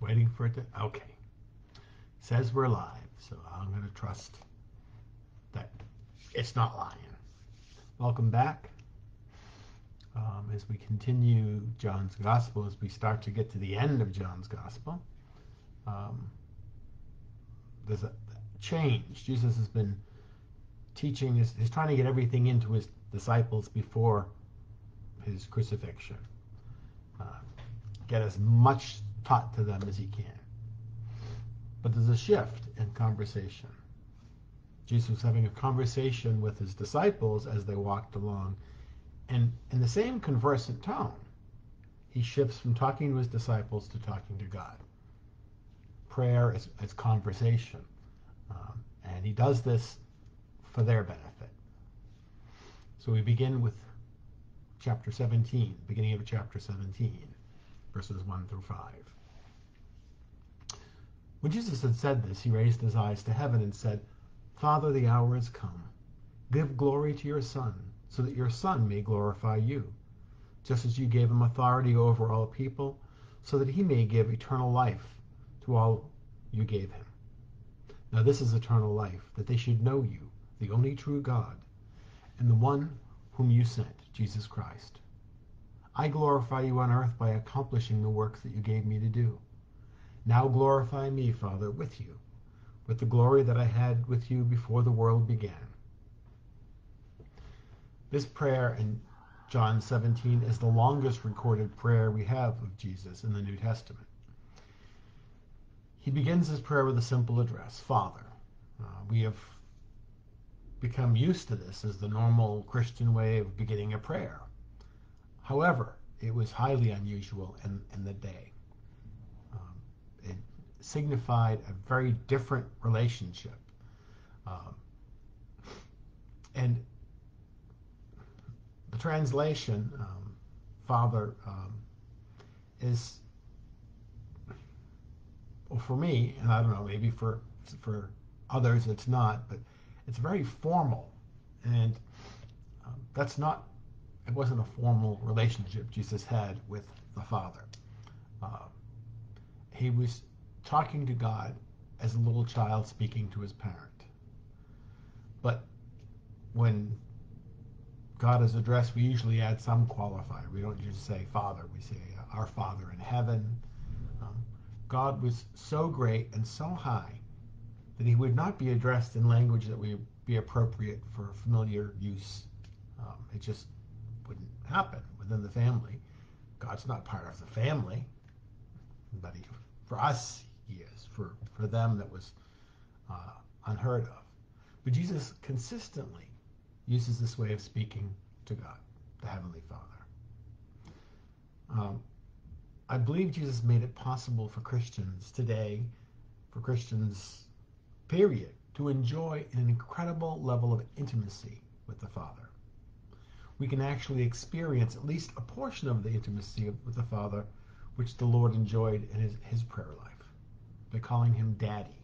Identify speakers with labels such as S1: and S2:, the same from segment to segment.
S1: Waiting for it to. Okay. Says we're live, so I'm going to trust that it's not lying. Welcome back. Um, as we continue John's Gospel, as we start to get to the end of John's Gospel, um, there's a change. Jesus has been teaching, is, he's trying to get everything into his disciples before his crucifixion. Uh, get as much taught to them as he can. But there's a shift in conversation. Jesus was having a conversation with his disciples as they walked along. And in the same conversant tone, he shifts from talking to his disciples to talking to God. Prayer is, is conversation. Um, and he does this for their benefit. So we begin with chapter 17, beginning of chapter 17, verses 1 through 5. When Jesus had said this, he raised his eyes to heaven and said, Father, the hour is come. Give glory to your Son, so that your Son may glorify you, just as you gave him authority over all people, so that he may give eternal life to all you gave him. Now this is eternal life, that they should know you, the only true God, and the one whom you sent, Jesus Christ. I glorify you on earth by accomplishing the works that you gave me to do. Now glorify me, Father, with you, with the glory that I had with you before the world began. This prayer in John 17 is the longest recorded prayer we have of Jesus in the New Testament. He begins his prayer with a simple address, Father. Uh, we have become used to this as the normal Christian way of beginning a prayer. However, it was highly unusual in, in the day. Um, it signified a very different relationship. Um, and the translation, um, Father, um, is, well, for me, and I don't know, maybe for for others it's not, but it's very formal, and um, that's not. It wasn't a formal relationship Jesus had with the Father. Uh, he was talking to God as a little child speaking to his parent. But when God is addressed, we usually add some qualifier. We don't just say Father, we say Our Father in heaven. Um, God was so great and so high that he would not be addressed in language that would be appropriate for familiar use. Um, it just happen within the family. God's not part of the family, but he, for us, he is. For, for them, that was uh, unheard of. But Jesus consistently uses this way of speaking to God, the Heavenly Father. Um, I believe Jesus made it possible for Christians today, for Christians period, to enjoy an incredible level of intimacy with the Father. We can actually experience at least a portion of the intimacy with the Father which the Lord enjoyed in his, his prayer life by calling him Daddy.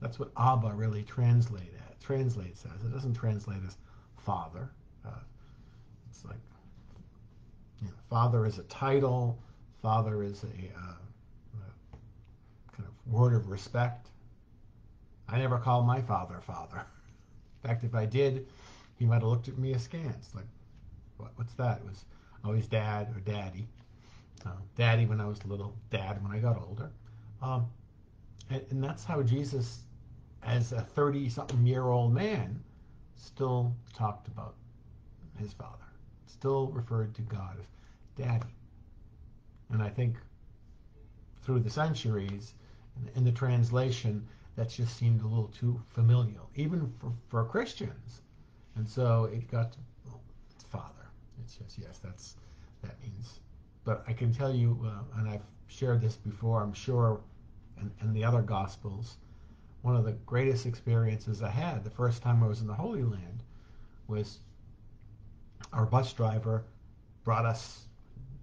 S1: That's what Abba really translate as, translates as. It doesn't translate as Father. Uh, it's like you know, Father is a title. Father is a, uh, a kind of word of respect. I never called my father father. In fact, if I did, he might have looked at me askance, like, what, what's that? It was always dad or daddy. Uh, daddy when I was little, dad when I got older. Um, and, and that's how Jesus, as a 30 something year old man, still talked about his father, still referred to God as daddy. And I think through the centuries, in, the translation, that just seemed a little too familial, even for, for Christians. And so it got well, it's Father. It's just, yes, that's, that means. But I can tell you, uh, and I've shared this before, I'm sure, in, in the other Gospels, one of the greatest experiences I had the first time I was in the Holy Land was our bus driver brought us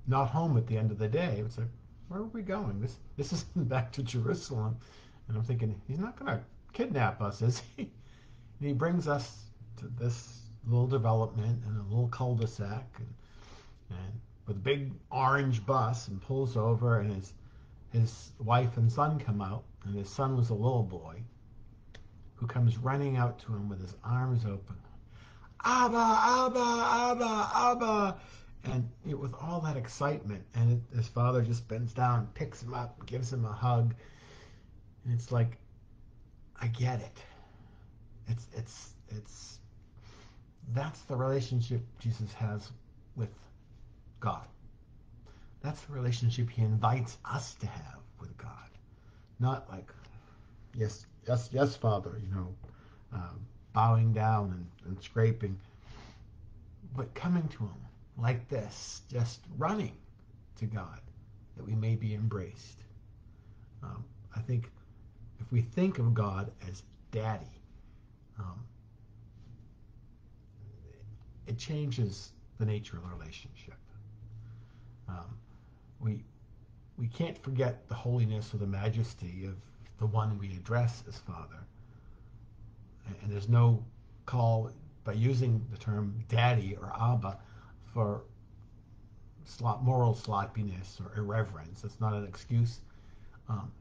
S1: not home at the end of the day. It was like, where are we going? This this isn't back to Jerusalem. And I'm thinking, he's not going to kidnap us, is he? And he brings us to this little development and a little cul-de-sac and, and with a big orange bus and pulls over and his his wife and son come out, and his son was a little boy who comes running out to him with his arms open. Abba, Abba, Abba, Abba. And it, with all that excitement, and it, his father just bends down, picks him up, gives him a hug. And it's like, I get it. It's, it's, it's, that's the relationship Jesus has with God. That's the relationship he invites us to have with God. Not like, yes, yes, yes, Father, you know, um, bowing down and, and scraping, but coming to him like this, just running to God, that we may be embraced. Um, I think if we think of God as daddy, um, it changes the nature of the relationship. Um, we we can't forget the holiness or the majesty of the one we address as Father. And there's no call by using the term daddy or Abba for slop, moral sloppiness or irreverence. It's not an excuse. Um,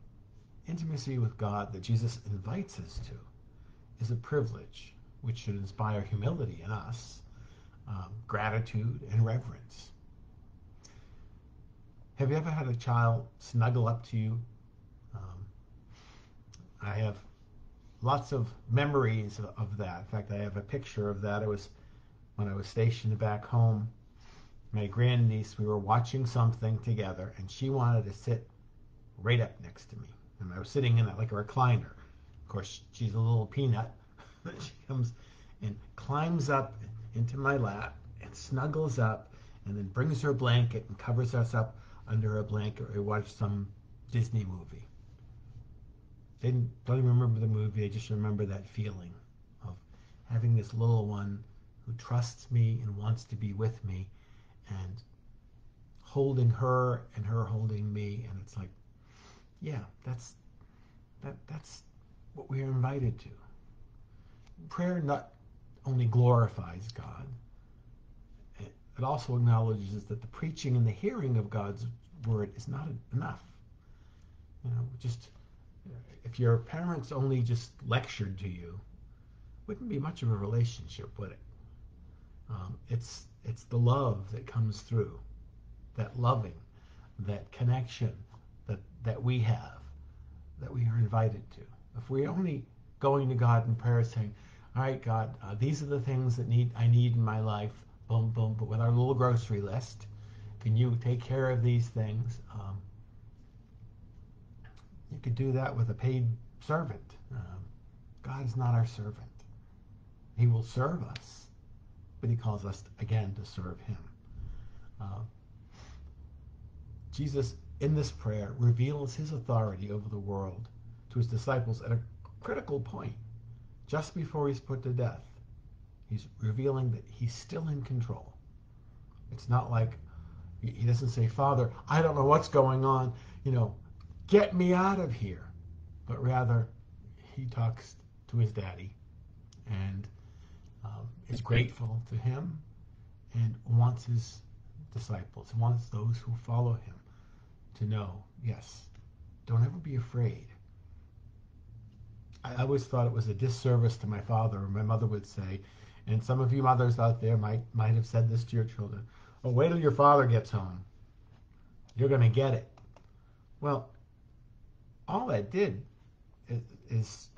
S1: intimacy with God that Jesus invites us to is a privilege which should inspire humility in us, um, gratitude, and reverence. Have you ever had a child snuggle up to you? Um, I have lots of memories of that. In fact, I have a picture of that. It was when I was stationed back home. My grandniece, we were watching something together, and she wanted to sit right up next to me. And I was sitting in that like a recliner. Of course, she's a little peanut. she comes and climbs up into my lap and snuggles up and then brings her blanket and covers us up under a blanket. We watched some Disney movie didn't don't even remember the movie. I just remember that feeling of having this little one who trusts me and wants to be with me, and holding her and her holding me, and it's like, yeah, that's that that's what we are invited to. Prayer not only glorifies God, it also acknowledges that the preaching and the hearing of God's word is not enough. You know, just if your parents only just lectured to you, wouldn't be much of a relationship, would it? Um, it's it's the love that comes through, that loving, that connection that that we have, that we are invited to. If we're only going to God in prayer saying, "All right, God, uh, these are the things that need I need in my life," boom, boom, but with our little grocery list, can you take care of these things? Um, you could do that with a paid servant. Um, God is not our servant. He will serve us, but he calls us, again, to serve him. Uh, Jesus, in this prayer, reveals his authority over the world to his disciples at a critical point, just before he's put to death. He's revealing that he's still in control. It's not like he doesn't say, Father, I don't know what's going on. You know, get me out of here. But rather, he talks to his daddy and um, is grateful to him and wants his disciples, wants those who follow him to know, yes, don't ever be afraid. I always thought it was a disservice to my father, or my mother would say, and some of you mothers out there might might have said this to your children. Oh, wait till your father gets home. You're going to get it. Well, all that did is, is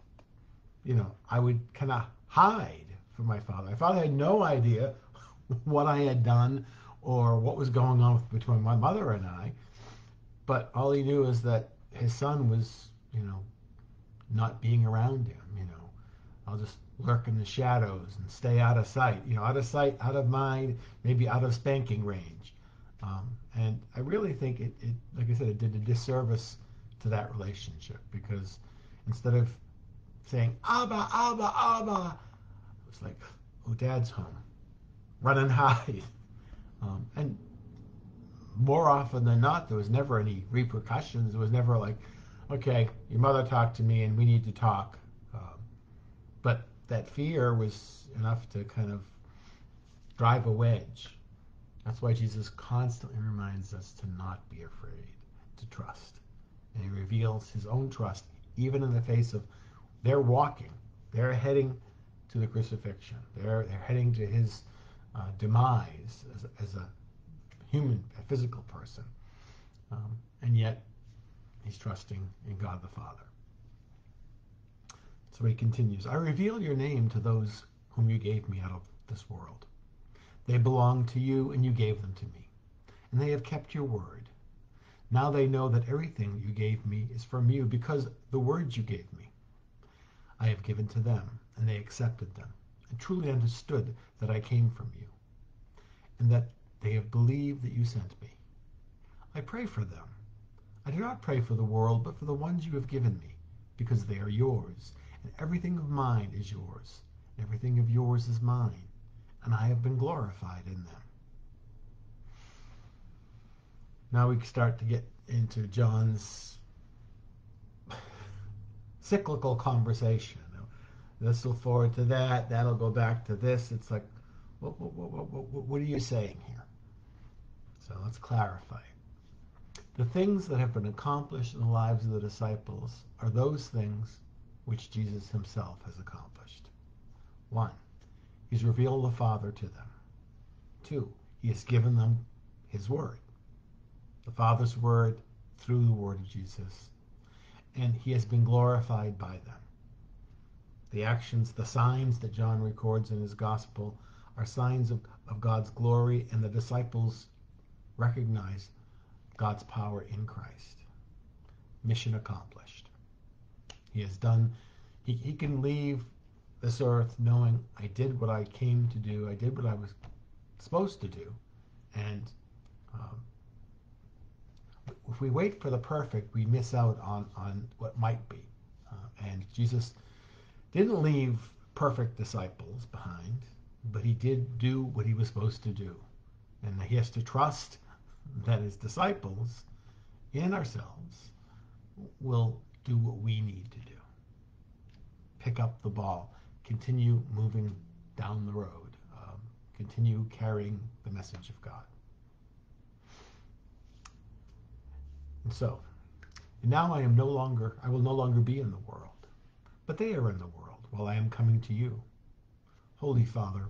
S1: you know, I would kind of hide from my father. My father had no idea what I had done or what was going on between my mother and I. But all he knew is that his son was, you know, not being around him. You know, I'll just lurk in the shadows and stay out of sight. You know, out of sight, out of mind, maybe out of spanking range. Um, and I really think it, it, like I said, it did a disservice to that relationship because instead of saying Abba, Abba, Abba, it's like, oh, Dad's home, run and hide. Um, and more often than not, there was never any repercussions. It was never like, okay, your mother talked to me and we need to talk. Um, but that fear was enough to kind of drive a wedge. That's why Jesus constantly reminds us to not be afraid, to trust And he reveals his own trust, even in the face of they're walking. They're heading to the crucifixion. They're, they're heading to his uh, demise as, as a human, a physical person. Um, and yet, he's trusting in God the Father. So he continues, I reveal your name to those whom you gave me out of this world. They belong to you, and you gave them to me. And they have kept your word. Now they know that everything you gave me is from you because the words you gave me I have given to them, and they accepted them, and truly understood that I came from you, and that they have believed that you sent me. I pray for them. I do not pray for the world, but for the ones you have given me, because they are yours, and everything of mine is yours, and everything of yours is mine, and I have been glorified in them. Now we start to get into John's cyclical conversation. This will forward to that. That'll go back to this. It's like, what, what, what, what, what are you saying here? So let's clarify. The things that have been accomplished in the lives of the disciples are those things which Jesus himself has accomplished. One, he's revealed the Father to them. Two, he has given them his word. The Father's word through the word of Jesus and he has been glorified by them. The actions, the signs that John records in his gospel are signs of, of God's glory, and the disciples recognize God's power in Christ. Mission accomplished. He has done, he, he can leave this earth knowing I did what I came to do, I did what I was supposed to do, and um, if we wait for the perfect, we miss out on, on what might be. Uh, and Jesus didn't leave perfect disciples behind, but he did do what he was supposed to do. And he has to trust that his disciples in ourselves will do what we need to do. Pick up the ball, continue moving down the road, um, continue carrying the message of God. And so, and now I am no longer, I will no longer be in the world, but they are in the world while I am coming to you. Holy Father,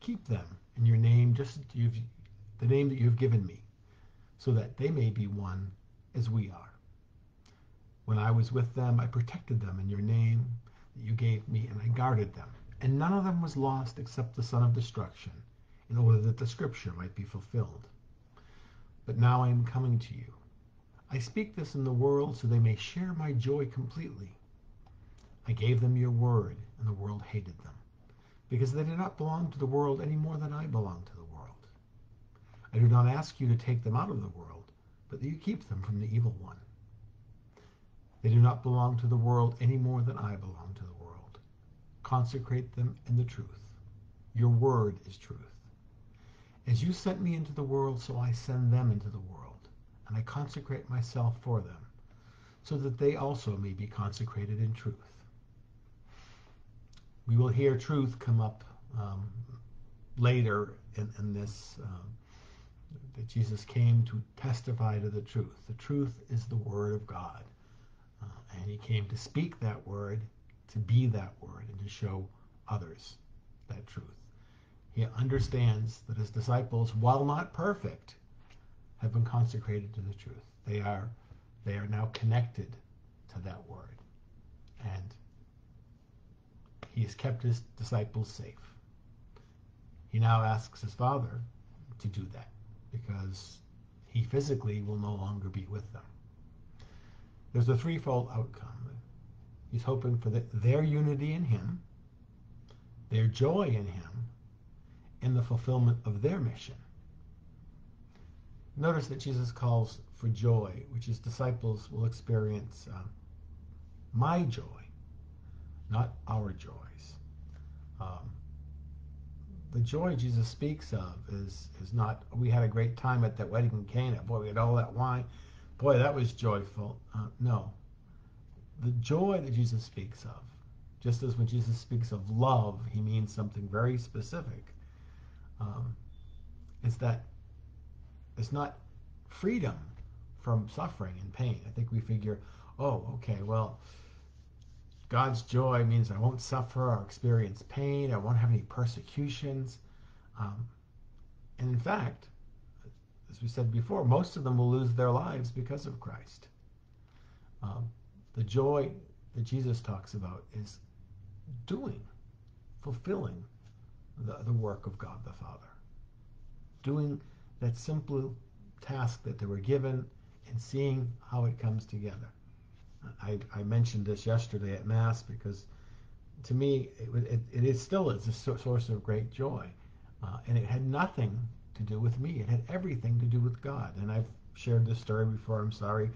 S1: keep them in your name, just the name that you have given me, so that they may be one as we are. When I was with them, I protected them in your name that you gave me, and I guarded them. And none of them was lost except the son of destruction, in order that the scripture might be fulfilled. But now I am coming to you I speak this in the world so they may share my joy completely. I gave them your word, and the world hated them, because they did not belong to the world any more than I belong to the. I do not ask you to take them out of the world, but that you keep them from the evil one. They do not belong to the world any more than I belong to the world. Consecrate them in the truth. Your word is truth. As you sent me into the world, so I send them into the world and I consecrate myself for them, so that they also may be consecrated in truth. We will hear truth come up um, later in, in this, um, that Jesus came to testify to the truth. The truth is the Word of God. Uh, and he came to speak that Word, to be that Word, and to show others that truth. He understands that his disciples, while not perfect, have been consecrated to the truth. They are they are now connected to that word. And he has kept his disciples safe. He now asks his father to do that because he physically will no longer be with them. There's a threefold outcome. He's hoping for the, their unity in him, their joy in him, and the fulfillment of their mission. Notice that Jesus calls for joy, which his disciples will experience uh, my joy, not our joys. Um, the joy Jesus speaks of is is not we had a great time at that wedding in Cana. Boy, we had all that wine. Boy, that was joyful. Uh, no, the joy that Jesus speaks of, just as when Jesus speaks of love, he means something very specific. Um, is that it's not freedom from suffering and pain. I think we figure, oh, okay, well, God's joy means I won't suffer or experience pain. I won't have any persecutions. Um, and in fact, as we said before, most of them will lose their lives because of Christ. Um, the joy that Jesus talks about is doing, fulfilling the, the work of God the Father. Doing that simple task that they were given and seeing how it comes together. I, I mentioned this yesterday at Mass because to me it, it, it is still is a source of great joy. Uh, and it had nothing to do with me. It had everything to do with God. And I've shared this story before. I'm sorry.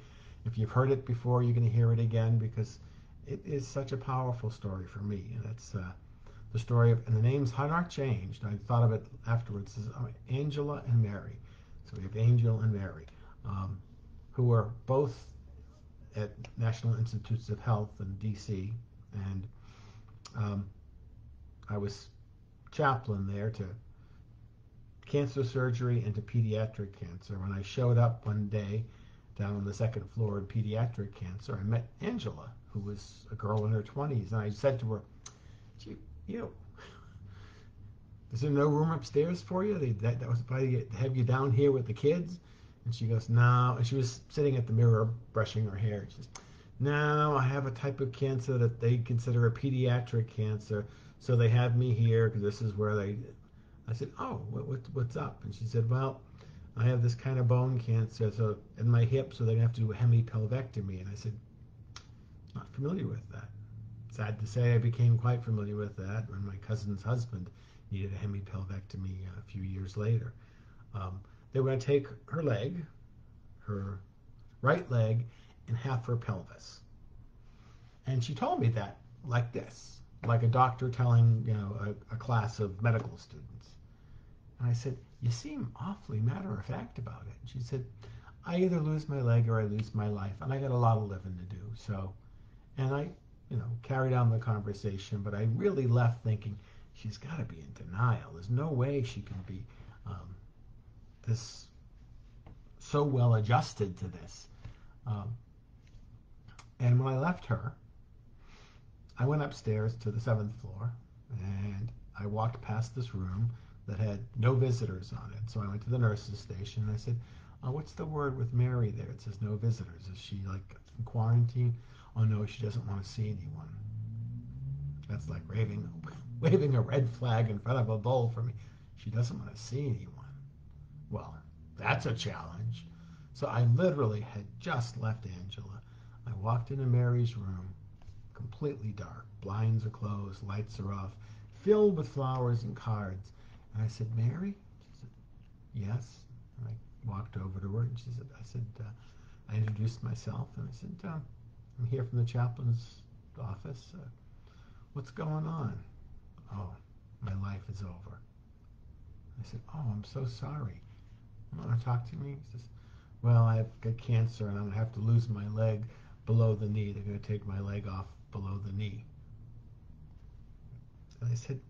S1: If you've heard it before, you're going to hear it again because it is such a powerful story for me. And it's uh, the story of, and the names had not changed. I thought of it afterwards. It's uh, Angela and Mary. So we have Angel and Mary, um, who are both at National Institutes of Health in D.C. And um, I was chaplain there to cancer surgery and to pediatric cancer. When I showed up one day down on the second floor in pediatric cancer, I met Angela, who was a girl in her 20s, and I said to her, Gee, you know, is there no room upstairs for you? They, that, that was probably to have you down here with the kids. And she goes, no. And she was sitting at the mirror brushing her hair. She says, no, I have a type of cancer that they consider a pediatric cancer. So they have me here because this is where they. I said, oh, what, what, what's up? And she said, well, I have this kind of bone cancer so in my hip, so they're going to have to do a hemipelvectomy. And I said, not familiar with that. Sad to say, I became quite familiar with that when my cousin's husband needed a hemipelvectomy a few years later. Um, they were going to take her leg, her right leg, and half her pelvis. And she told me that like this, like a doctor telling you know a, a class of medical students. And I said, "You seem awfully matter of fact about it." And she said, "I either lose my leg or I lose my life, and I got a lot of living to do." So, and I, you know, carried on the conversation, but I really left thinking she's got to be in denial. There's no way she can be um, this so well adjusted to this. Um, and when I left her, I went upstairs to the seventh floor and I walked past this room that had no visitors on it. So I went to the nurse's station and I said, oh, What's the word with Mary there? It says no visitors. Is she like in quarantine? Oh, no, she doesn't want to see anyone. That's like raving waving a red flag in front of a bull for me. She doesn't want to see anyone. Well, that's a challenge. So I literally had just left Angela. I walked into Mary's room, completely dark. Blinds are closed, lights are off, filled with flowers and cards. And I said, Mary? She said, yes. And I walked over to her and she said, I said, uh, I introduced myself and I said, uh, I'm here from the chaplain's office. Uh, what's going on? Oh, my life is over. I said, Oh, I'm so sorry. Want to talk to me? He says, Well, I've got cancer and I'm going to have to lose my leg below the knee. They're going to take my leg off below the knee. And I said,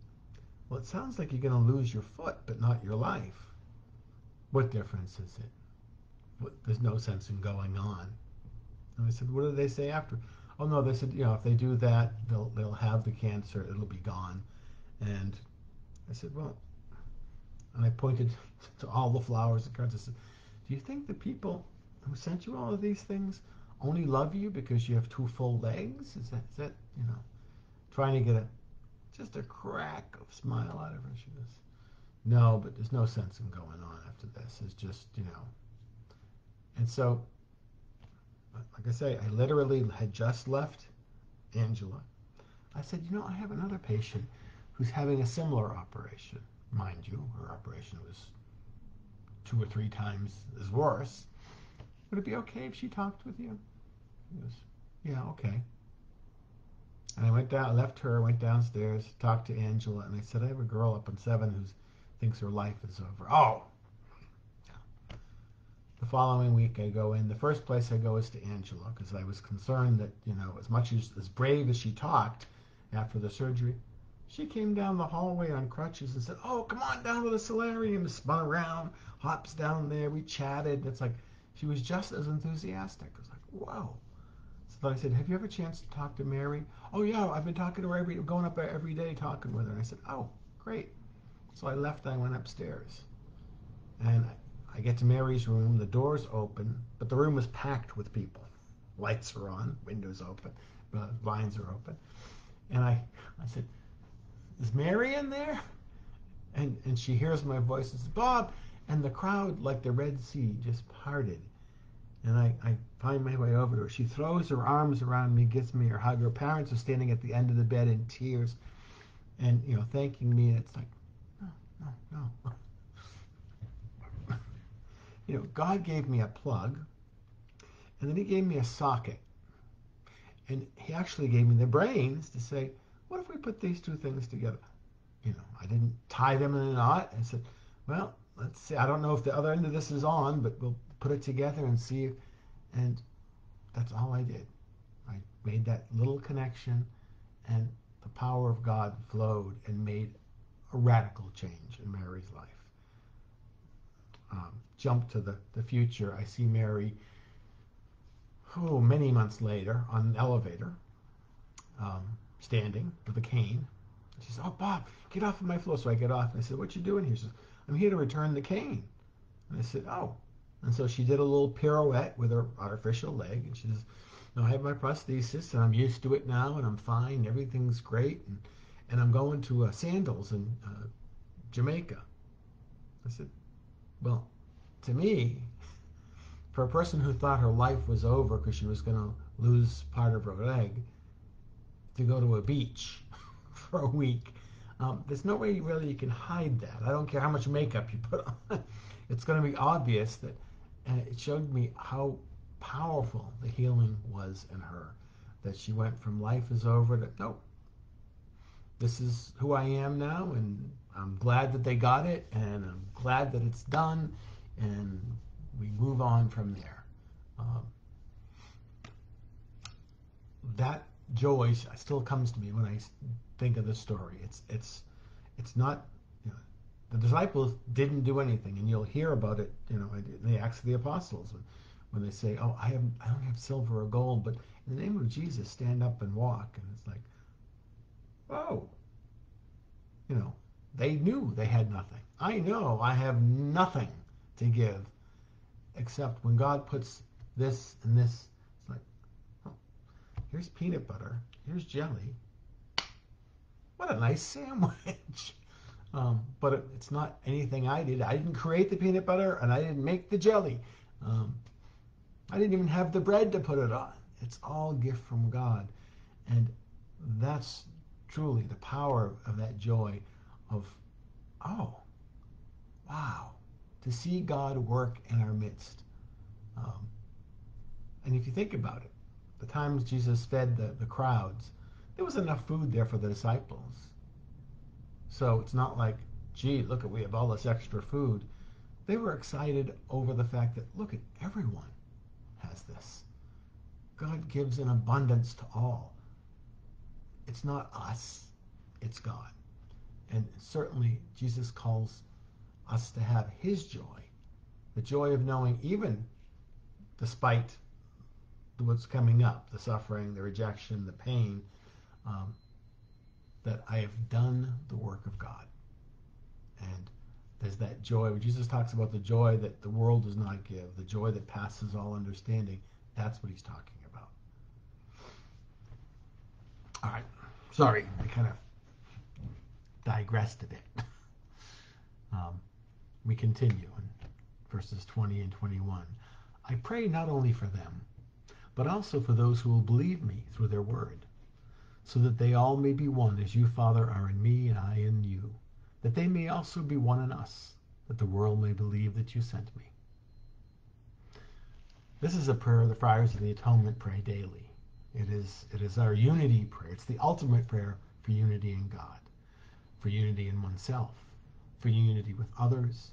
S1: Well, it sounds like you're going to lose your foot, but not your life. What difference is it? What, there's no sense in going on. And I said, What did they say after? Oh no, they said, you know, if they do that, they'll they'll have the cancer, it'll be gone. And I said, well, and I pointed to all the flowers and cards. I said, do you think the people who sent you all of these things only love you because you have two full legs? Is that, is that you know, trying to get a, just a crack of smile out of her? She goes, no, but there's no sense in going on after this. It's just, you know. And so, like I say, I literally had just left Angela. I said, you know, I have another patient who's having a similar operation. Mind you, her operation was two or three times as worse. Would it be okay if she talked with you? He goes, yeah, okay. And I went down, left her, went downstairs, talked to Angela, and I said, I have a girl up in seven who thinks her life is over. Oh! The following week, I go in. The first place I go is to Angela because I was concerned that, you know, as much as, as brave as she talked after the surgery, she came down the hallway on crutches and said, "Oh, come on down to the solarium." Spun around, hops down there. We chatted. It's like she was just as enthusiastic. I was like, whoa. So I said, have you ever a chance to talk to Mary? Oh yeah, I've been talking to her every, going up there every day talking with her. And I said, oh, great. So I left, I went upstairs. And I get to Mary's room, the door's open, but the room was packed with people. Lights are on, windows open, uh, blinds are open. And I, I said, is Mary in there? And, and she hears my voice says, Bob, and the crowd, like the Red Sea, just parted. And I, I find my way over to her. She throws her arms around me, gives me her hug. Her parents are standing at the end of the bed in tears and, you know, thanking me. And it's like, no, no, no. you know, God gave me a plug, and then he gave me a socket. And he actually gave me the brains to say, put these two things together? You know, I didn't tie them in a knot. I said, well, let's see. I don't know if the other end of this is on, but we'll put it together and see. And that's all I did. I made that little connection, and the power of God flowed and made a radical change in Mary's life. Um, jump to the, the future. I see Mary, oh, many months later on an elevator, um, standing with a cane. She says, oh, Bob, get off of my floor. So I get off, and I said, what you doing here? She says, I'm here to return the cane. And I said, oh. And so she did a little pirouette with her artificial leg, and she says, no, I have my prosthesis, and I'm used to it now, and I'm fine. Everything's great, and, and I'm going to uh, Sandals in uh, Jamaica. I said, well, to me, for a person who thought her life was over because she was going to lose part of her leg, to go to a beach for a week um, there's no way really you can hide that. I don't care how much makeup you put on. it's going to be obvious that, it showed me how powerful the healing was in her. That she went from life is over to, no, this is who I am now, and I'm glad that they got it, and I'm glad that it's done, and we move on from there. Um, that joy still comes to me when I think of the story. It's it's it's not you know, the disciples didn't do anything, and you'll hear about it. You know, in the Acts of the Apostles when, when they say, "Oh, I have I don't have silver or gold, but in the name of Jesus, stand up and walk." And it's like, oh, you know, they knew they had nothing. I know I have nothing to give except when God puts this and this. Here's peanut butter, here's jelly, what a nice sandwich. Um, but it, it's not anything I did. I didn't create the peanut butter and I didn't make the jelly. Um, I didn't even have the bread to put it on. It's all gift from God. And that's truly the power of that joy of, oh, wow, to see God work in our midst. Um, and if you think about it, the times Jesus fed the, the crowds, there was enough food there for the disciples. So it's not like, gee, look at we have all this extra food. They were excited over the fact that look at everyone has this. God gives in abundance to all. It's not us, it's God. And certainly Jesus calls us to have his joy, the joy of knowing even despite what's coming up, the suffering, the rejection, the pain, um, that I have done the work of God. And there's that joy. When Jesus talks about the joy that the world does not give, the joy that passes all understanding, that's what he's talking about. All right. Sorry, I kind of digressed a bit. um, we continue in verses 20 and 21. I pray not only for them, but also for those who will believe me through their word so that they all may be one, as you, Father, are in me and I in you, that they may also be one in us, that the world may believe that you sent me. This is a prayer the friars of the atonement pray daily. It is, it is our unity prayer. It's the ultimate prayer for unity in God, for unity in oneself, for unity with others,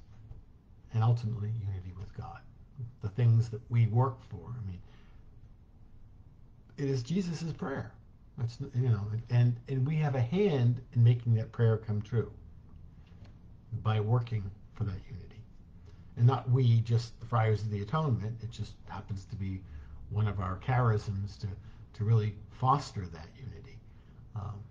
S1: and ultimately unity with God. The things that we work for. I mean, it is Jesus' prayer. That's you know, and and we have a hand in making that prayer come true by working for that unity. and not we, just the Friars of the Atonement. It just happens to be one of our charisms to, to really foster that unity. Um,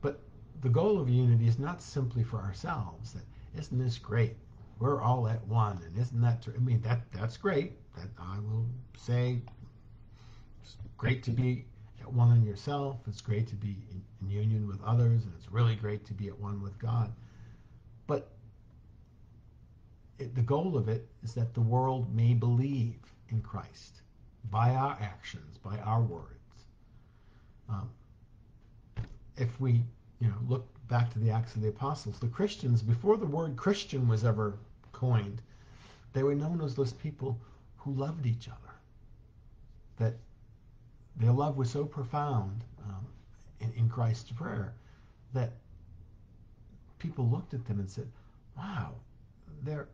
S1: but the goal of unity is not simply for ourselves. That isn't this great? We're all at one, and isn't that? I mean, that that's great. That I will say, it's great to be at one in yourself. It's great to be in, in union with others, and it's really great to be at one with God. But it, the goal of it is that the world may believe in Christ by our actions, by our words. Um, if we, you know, look back to the Acts of the Apostles, the Christians, before the word Christian was ever coined, they were known as those people who loved each other. That their love was so profound um, in, in Christ's prayer that people looked at them and said, "Wow, they're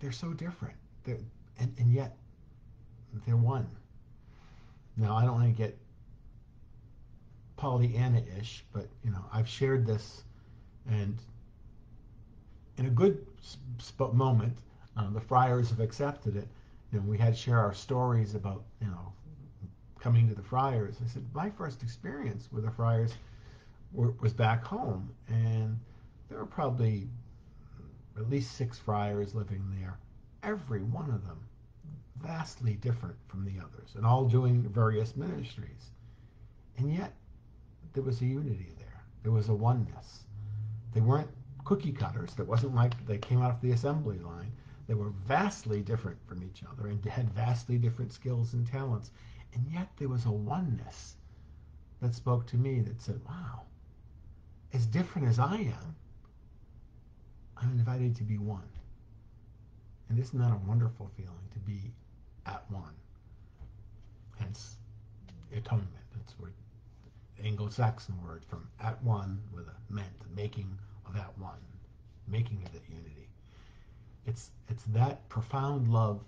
S1: they're so different. They're, and, and yet they're one." Now I don't want to get Pollyanna-ish, but you know I've shared this, and in a good sp- moment, um, the friars have accepted it. You know, we had to share our stories about you know coming to the friars. I said my first experience with the friars were, was back home, and there were probably at least six friars living there. Every one of them vastly different from the others, and all doing various ministries. And yet, there was a unity there. There was a oneness. They weren't cookie cutters. It wasn't like they came out of the assembly line. They were vastly different from each other and had vastly different skills and talents. And yet there was a oneness that spoke to me that said, wow, as different as I am, I'm invited to be one. And isn't that a wonderful feeling to be at one? Hence, atonement. That's where the Anglo-Saxon word from at one with a meant, the making of that one, making of that unity. It's, it's that profound love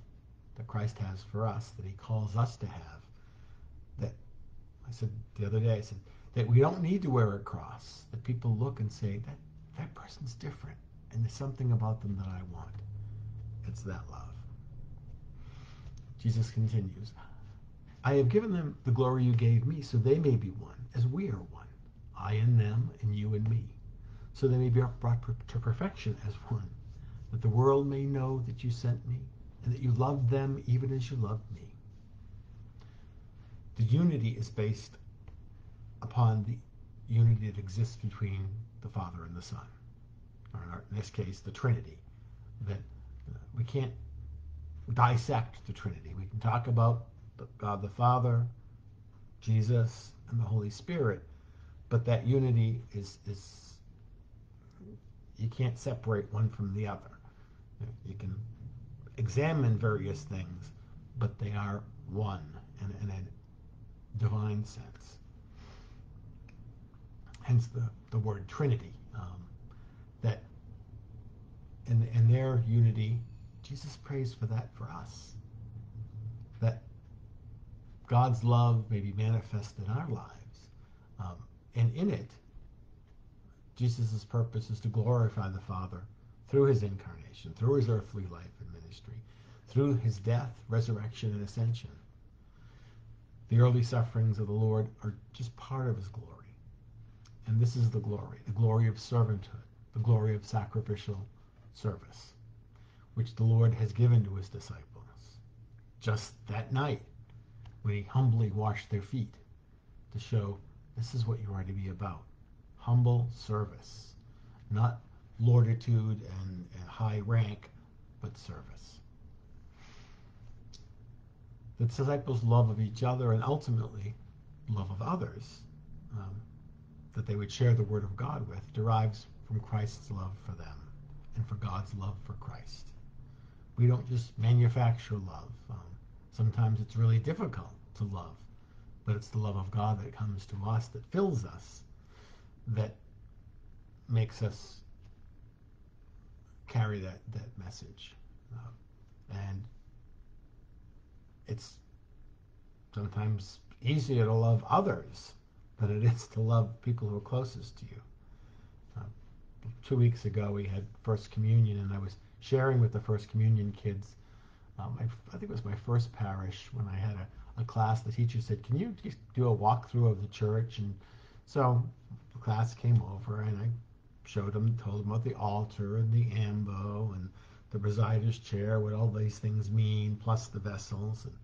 S1: that Christ has for us, that he calls us to have, I said the other day, I said, that we don't need to wear a cross, that people look and say, that, that person's different, and there's something about them that I want. It's that love. Jesus continues, I have given them the glory you gave me, so they may be one, as we are one, I and them, and you and me, so they may be brought to perfection as one, that the world may know that you sent me, and that you loved them even as you loved me. The unity is based upon the unity that exists between the Father and the Son, or in this case, the Trinity. That uh, we can't dissect the Trinity. We can talk about God the Father, Jesus, and the Holy Spirit, but that unity is is you can't separate one from the other. You can examine various things, but they are one in, in a divine sense. Hence the, the word Trinity. Um, that in, in their unity, Jesus prays for that for us. That God's love may be manifest in our lives. Um, and in it, Jesus' purpose is to glorify the Father through his incarnation, through his earthly life and ministry, through his death, resurrection, and ascension. The early sufferings of the Lord are just part of his glory. And this is the glory, the glory of servanthood, the glory of sacrificial service, which the Lord has given to his disciples. Just that night, when he humbly washed their feet to show this is what you are to be about. Humble service, not lorditude and, and high rank, but service. The disciples' love of each other and ultimately love of others um, that they would share the Word of God with derives from Christ's love for them and for God's love for Christ. We don't just manufacture love. Um, sometimes it's really difficult to love, but it's the love of God that comes to us, that fills us, that makes us carry that, that message. Uh, and it's sometimes easier to love others than it is to love people who are closest to you. Uh, two weeks ago, we had First Communion, and I was sharing with the First Communion kids. I, I, think it was my first parish when I had a, a class. The teacher said, "Can you just do a walkthrough of the church?" And so the class came over, and I showed them, told them about the altar and the ambo and the presider's chair, what all these things mean, plus the vessels. And,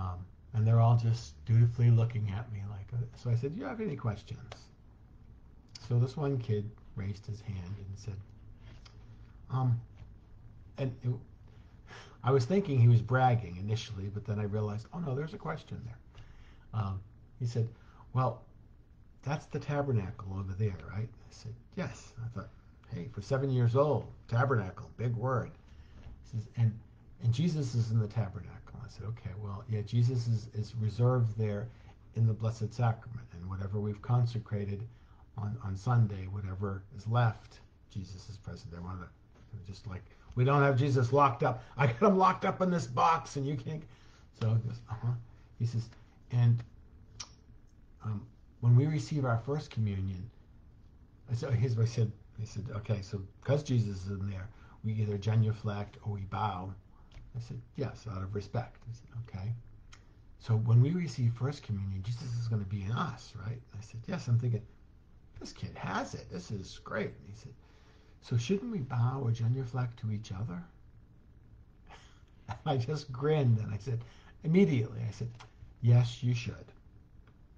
S1: um, and they're all just dutifully looking at me like. Uh, so I said, "Do you have any questions?" So this one kid raised his hand and said, um, and it, I was thinking he was bragging initially, but then I realized, oh no, there's a question there. Um, he said, well, that's the tabernacle over there, right? I said, yes. I thought, hey, for seven years old, tabernacle, big word. Says, and and Jesus is in the tabernacle. I said, okay, well, yeah, Jesus is, is reserved there in the Blessed Sacrament, and whatever we've consecrated on, on Sunday, whatever is left, Jesus is present there. One of the just like we don't have Jesus locked up. I got him locked up in this box, and you can't. So he goes, uh-huh. He says, and um, when we receive our first communion, so here's what I said. He said, okay, so because Jesus is in there, we either genuflect or we bow. I said, yes, out of respect. I said, okay. So when we receive first communion, Jesus is going to be in us, right? I said, yes. I'm thinking, this kid has it. This is great. And he said, so shouldn't we bow or genuflect to each other? I just grinned and I said, immediately, I said, yes, you should.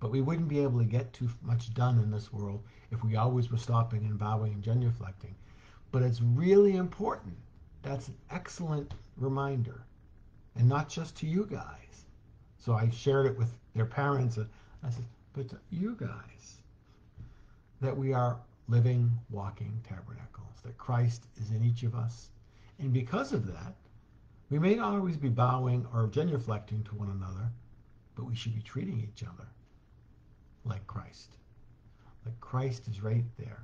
S1: But we wouldn't be able to get too much done in this world if we always were stopping and bowing and genuflecting. But it's really important. That's an excellent reminder. And not just to you guys. So I shared it with their parents. And I said, but to you guys, that we are living, walking tabernacles, that Christ is in each of us. And because of that, we may not always be bowing or genuflecting to one another, but we should be treating each other like Christ. Like Christ is right there.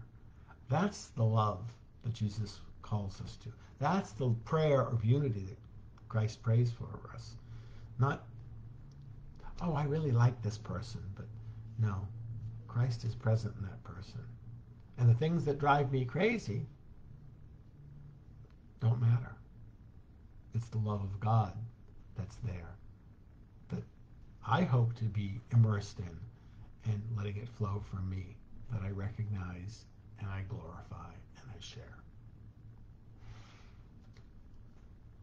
S1: That's the love that Jesus calls us to. That's the prayer of unity that Christ prays for us. Not, oh, I really like this person, but no, Christ is present in that person. And the things that drive me crazy don't matter. It's the love of God that's there that I hope to be immersed in and letting it flow from me that I recognize and I glorify and I share.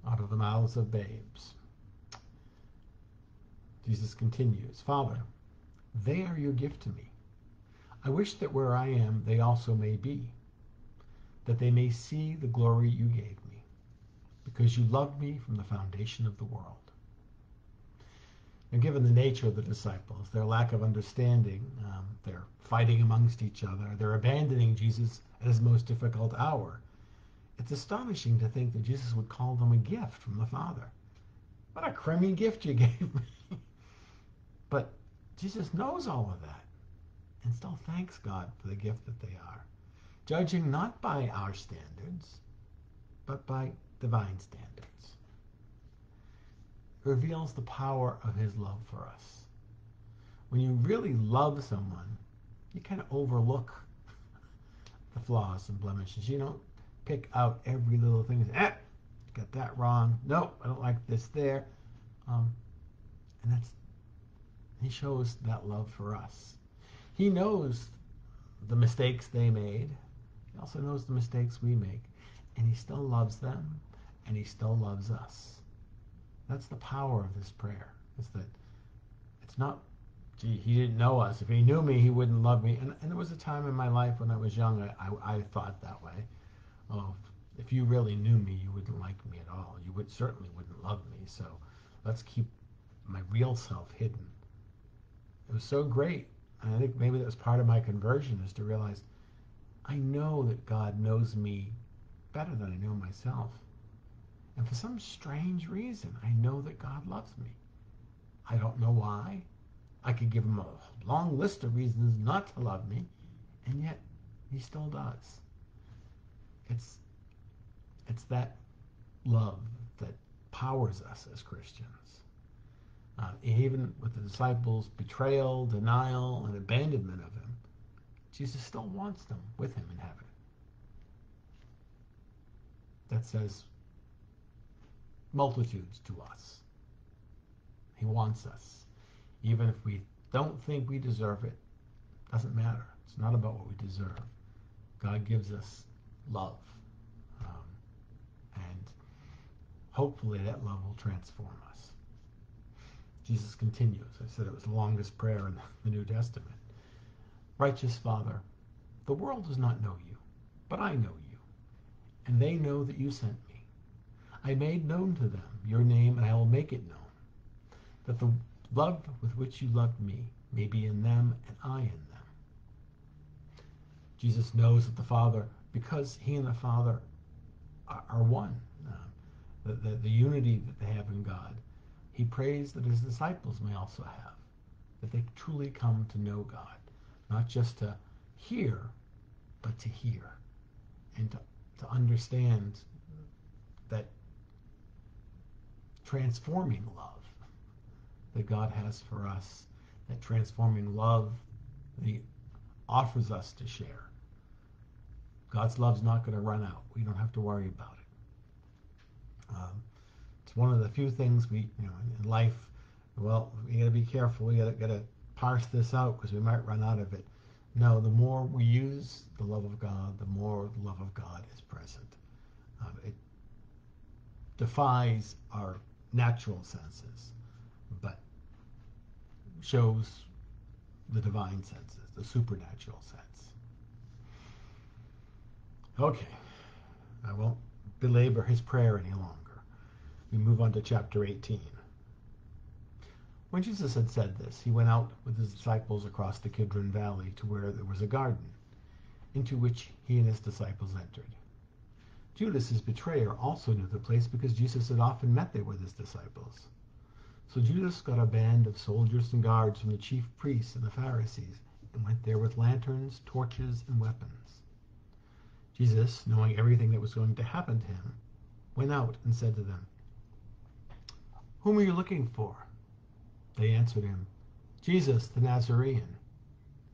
S1: Out of the mouths of babes. Jesus continues, Father, they are your gift to me. I wish that where I am they also may be, that they may see the glory you gave me, because you loved me from the foundation of the world. And given the nature of the disciples, their lack of understanding, um, their fighting amongst each other, their abandoning Jesus at his most difficult hour, it's astonishing to think that Jesus would call them a gift from the Father. What a crummy gift you gave me. but Jesus knows all of that and still thanks God for the gift that they are, judging not by our standards, but by divine standards. Reveals the power of his love for us. When you really love someone, you kind of overlook the flaws and blemishes. You don't pick out every little thing. Eh, got that wrong. Nope, I don't like this there. Um, and that's he shows that love for us. He knows the mistakes they made. He also knows the mistakes we make. And he still loves them and he still loves us. That's the power of this prayer. Is that it's not, gee, he didn't know us. If he knew me, he wouldn't love me. And, and there was a time in my life when I was young, I, I, I thought that way. Oh, if you really knew me, you wouldn't like me at all. You would certainly wouldn't love me. So let's keep my real self hidden. It was so great and I think maybe that was part of my conversion is to realize I know that God knows me better than I know myself. And for some strange reason, I know that God loves me. I don't know why. I could give him a long list of reasons not to love me, and yet he still does. It's it's that love that powers us as Christians. Uh, even with the disciples' betrayal, denial, and abandonment of him, Jesus still wants them with him in heaven. that says multitudes to us. He wants us. Even if we don't think we deserve it, doesn't matter. It's not about what we deserve. God gives us love. Um, and hopefully that love will transform us. Jesus continues. I said it was the longest prayer in the New Testament. Righteous Father, the world does not know you, but I know you, and they know that you sent. I made known to them your name, and I will make it known, that the love with which you loved me may be in them and I in them. Jesus knows that the Father, because he and the Father are, are one, uh, the, the, the unity that they have in God, he prays that his disciples may also have, that they truly come to know God, not just to hear, but to hear, and to, to understand that transforming love that God has for us, that transforming love that He offers us to share. God's love's not going to run out. We don't have to worry about it. Um, it's one of the few things we, you know, in life. Well, we got to be careful. We got to parse this out because we might run out of it. No, the more we use the love of God, the more the love of God is present. Um, it defies our natural senses, but shows the divine senses, the supernatural sense. Okay, I won't belabor his prayer any longer. We move on to chapter 18. When Jesus had said this, he went out with his disciples across the Kidron Valley to where there was a garden, into which he and his disciples entered. Judas, his betrayer, also knew the place because Jesus had often met there with his disciples. So Judas got a band of soldiers and guards from the chief priests and the Pharisees and went there with lanterns, torches, and weapons. Jesus, knowing everything that was going to happen to him, went out and said to them, Whom are you looking for? They answered him, Jesus the Nazarene.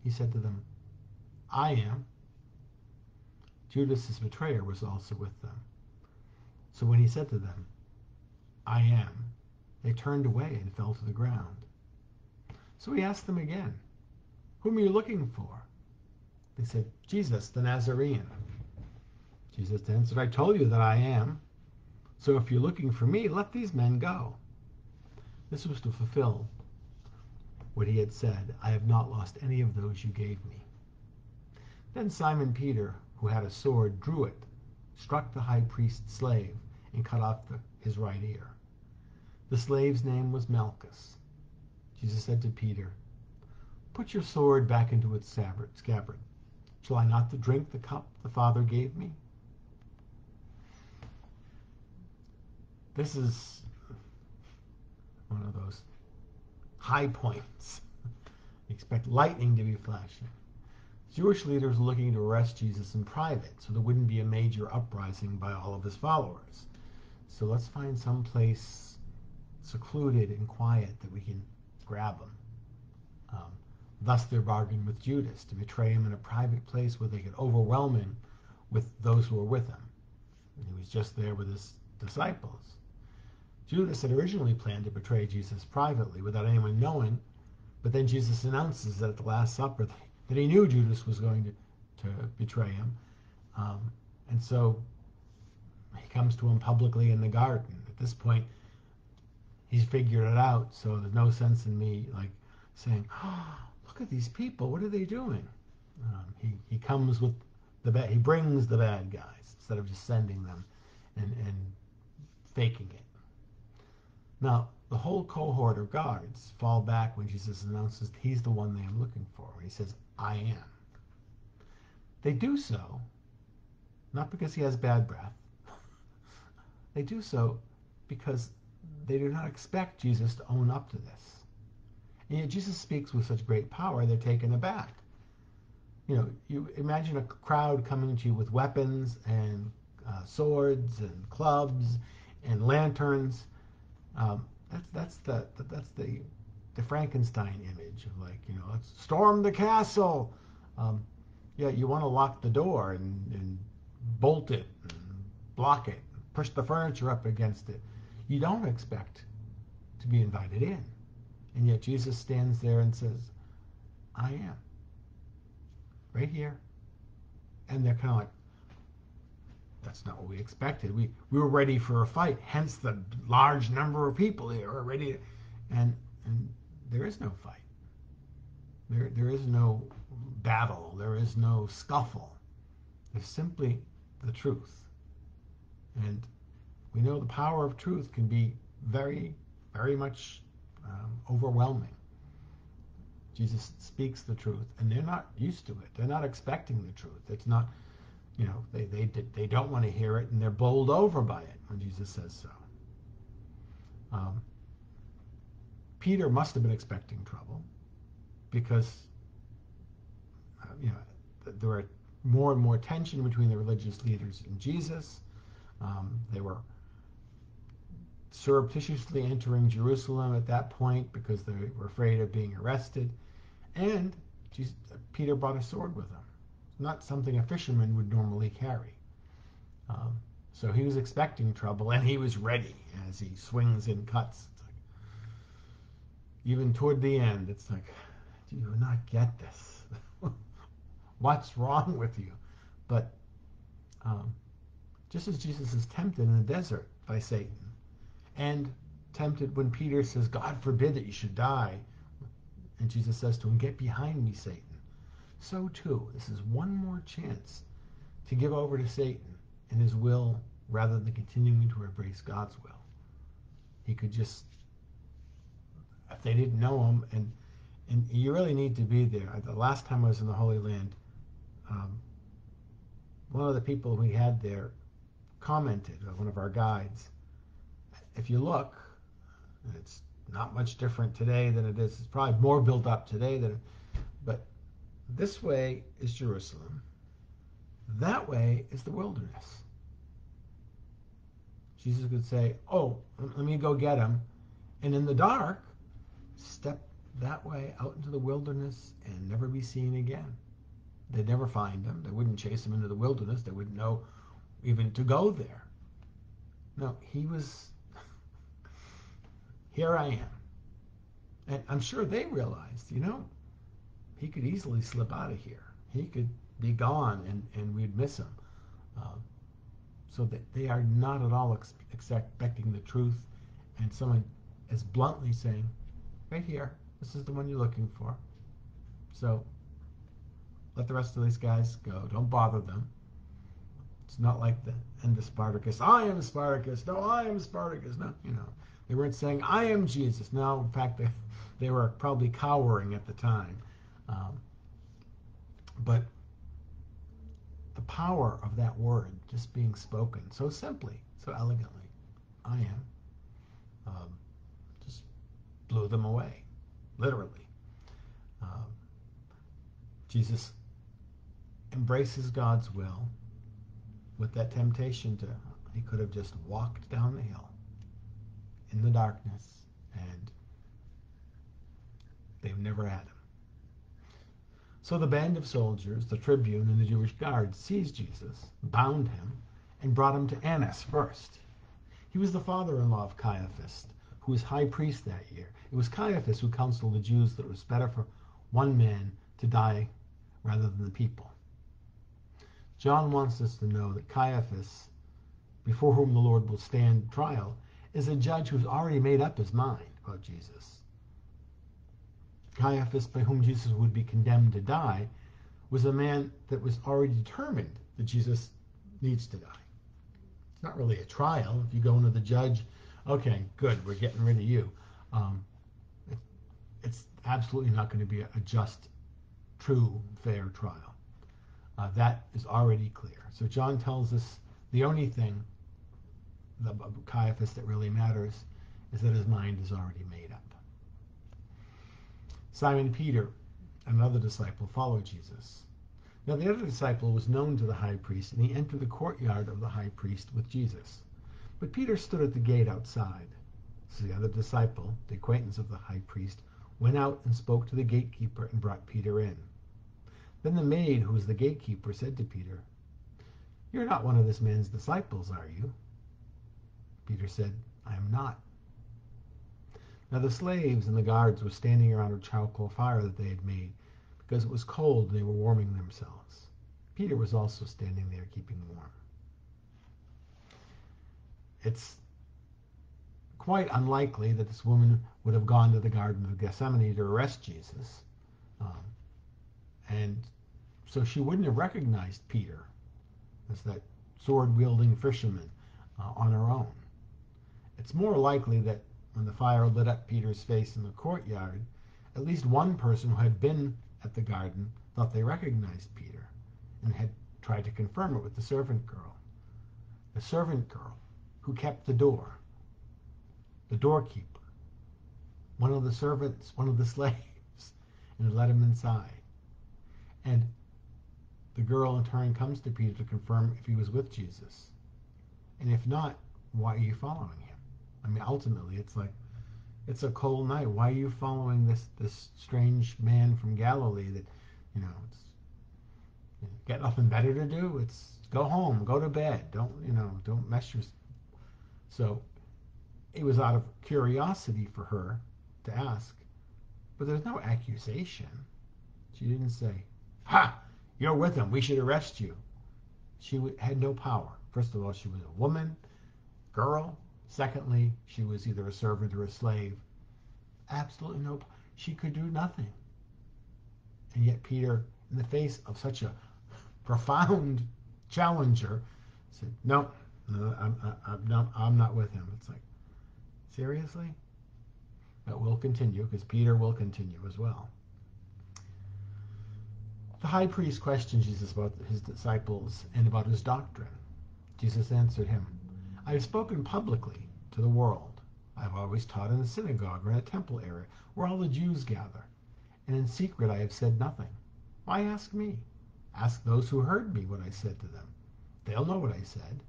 S1: He said to them, I am. Judas, his betrayer, was also with them. So when he said to them, I am, they turned away and fell to the ground. So he asked them again, Whom are you looking for? They said, Jesus the Nazarene. Jesus answered, I told you that I am. So if you're looking for me, let these men go. This was to fulfill what he had said, I have not lost any of those you gave me. Then Simon Peter, who had a sword, drew it, struck the high priest's slave, and cut off his right ear. The slave's name was Malchus. Jesus said to Peter, Put your sword back into its scabbard. Shall I not drink the cup the Father gave me? This is one of those high points. Expect lightning to be flashing. Jewish leaders looking to arrest Jesus in private so there wouldn't be a major uprising by all of his followers. So let's find some place secluded and quiet that we can grab him. Um, thus, they're bargaining with Judas to betray him in a private place where they could overwhelm him with those who were with him. And he was just there with his disciples. Judas had originally planned to betray Jesus privately without anyone knowing, but then Jesus announces that at the Last Supper that he knew Judas was going to, to betray him. Um, and so he comes to him publicly in the garden. At this point, he's figured it out, so there's no sense in me like saying, oh, look at these people, what are they doing? Um, he, he comes with the bad, he brings the bad guys instead of just sending them and, and faking it. Now, the whole cohort of guards fall back when Jesus announces he's the one they are looking for. He says, I am. They do so, not because he has bad breath. they do so because they do not expect Jesus to own up to this. And yet Jesus speaks with such great power, they're taken aback. You know, you imagine a crowd coming to you with weapons and uh, swords and clubs and lanterns um, that's that's the that's the the Frankenstein image of like you know let's storm the castle. Um, yeah, you want to lock the door and, and bolt it and block it push the furniture up against it. You don't expect to be invited in. And yet Jesus stands there and says, I am. Right here. And they're kind of like, that's not what we expected. We, we were ready for a fight, hence the large number of people here are ready. And, and there is no fight. There, there is no battle. There is no scuffle. There's simply the truth. And we know the power of truth can be very, very much um, overwhelming. Jesus speaks the truth, and they're not used to it. They're not expecting the truth. It's not, you know, they, they, they don't want to hear it, and they're bowled over by it when Jesus says so. Um, Peter must have been expecting trouble because, uh, you know, there were more and more tension between the religious leaders and Jesus. Um, they were surreptitiously entering Jerusalem at that point because they were afraid of being arrested. And Jesus, Peter brought a sword with him, not something a fisherman would normally carry. Um, so he was expecting trouble and he was ready as he swings and cuts. Even toward the end, it's like, do you not get this? What's wrong with you? But um, just as Jesus is tempted in the desert by Satan, and tempted when Peter says, God forbid that you should die. And Jesus says to him, Get behind me, Satan. So too, this is one more chance to give over to Satan and his will rather than continuing to embrace God's will. He could just, if they didn't know him, and and you really need to be there. The last time I was in the Holy Land, um, one of the people we had there commented, uh, one of our guides, if you look, it's not much different today than it is. It's probably more built up today than, but this way is Jerusalem. That way is the wilderness. Jesus could say, "Oh, let me go get him," and in the dark, step that way out into the wilderness and never be seen again. They'd never find him. They wouldn't chase him into the wilderness. They wouldn't know even to go there. No, he was here I am. And I'm sure they realized, you know, he could easily slip out of here. He could be gone and, and we'd miss him. Uh, so that they are not at all ex- expecting the truth and someone is bluntly saying, right here, this is the one you're looking for. So let the rest of these guys go. Don't bother them. It's not like the end of Spartacus. I am Spartacus. No, I am Spartacus. No, you know. They weren't saying, I am Jesus. No, in fact, they, they were probably cowering at the time. Um, but the power of that word just being spoken so simply, so elegantly, I am, um, blew them away, literally. Um, Jesus embraces God's will with that temptation to, he could have just walked down the hill in the darkness, and they've never had him. So the band of soldiers, the tribune, and the Jewish guards seized Jesus, bound him, and brought him to Annas first. He was the father-in-law of Caiaphas, who was high priest that year. It was Caiaphas who counseled the Jews that it was better for one man to die rather than the people. John wants us to know that Caiaphas, before whom the Lord will stand trial, is a judge who's already made up his mind about Jesus. Caiaphas, by whom Jesus would be condemned to die, was a man that was already determined that Jesus needs to die. It's not really a trial. If you go into the judge, okay, good, we're getting rid of you. Um, it, it's absolutely not going to be a, a just, true, fair trial. Uh, that is already clear. So John tells us the only thing the Caiaphas that really matters is that his mind is already made up. Simon Peter, another disciple, followed Jesus. Now the other disciple was known to the high priest, and he entered the courtyard of the high priest with Jesus. But Peter stood at the gate outside. So the other disciple, the acquaintance of the high priest, went out and spoke to the gatekeeper and brought Peter in. Then the maid, who was the gatekeeper, said to Peter, You're not one of this man's disciples, are you? Peter said, I am not. Now the slaves and the guards were standing around a charcoal fire that they had made because it was cold and they were warming themselves. Peter was also standing there keeping warm. It's quite unlikely that this woman would have gone to the Garden of Gethsemane to arrest Jesus. Um, and so she wouldn't have recognized Peter as that sword wielding fisherman uh, on her own. It's more likely that when the fire lit up Peter's face in the courtyard, at least one person who had been at the garden thought they recognized Peter and had tried to confirm it with the servant girl. The servant girl who kept the door, the doorkeeper, one of the servants, one of the slaves, and let him inside. And the girl in turn comes to Peter to confirm if he was with Jesus. And if not, why are you following him? I mean, ultimately, it's like, it's a cold night. Why are you following this, this strange man from Galilee that, you know, it's, you know, got nothing better to do? It's go home, go to bed. Don't, you know, don't mess your... So it was out of curiosity for her to ask, but there's no accusation. She didn't say, ha, you're with him. We should arrest you. She had no power. First of all, she was a woman, girl. Secondly, she was either a servant or a slave. Absolutely no. She could do nothing. And yet Peter, in the face of such a profound challenger, said, "No, no, I'm, I'm not. I'm not with him." It's like, seriously. But we'll continue because Peter will continue as well. The high priest questioned Jesus about his disciples and about his doctrine. Jesus answered him, I have spoken publicly to the world. I have always taught in the synagogue or in a temple area where all the Jews gather. And in secret I have said nothing. Why ask me? Ask those who heard me what I said to them. They'll know what I said.